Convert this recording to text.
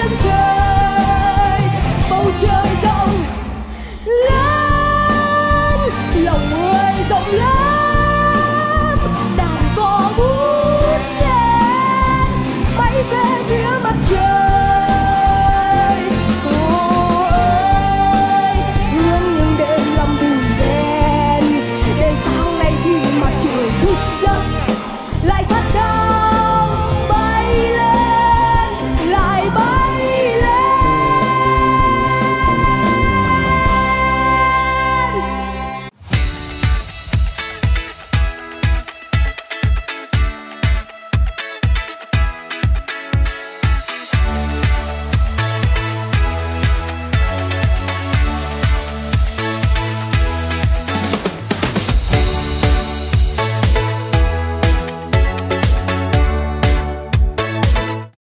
chân trời bầu trời rộng lớn lòng người rộng lớn.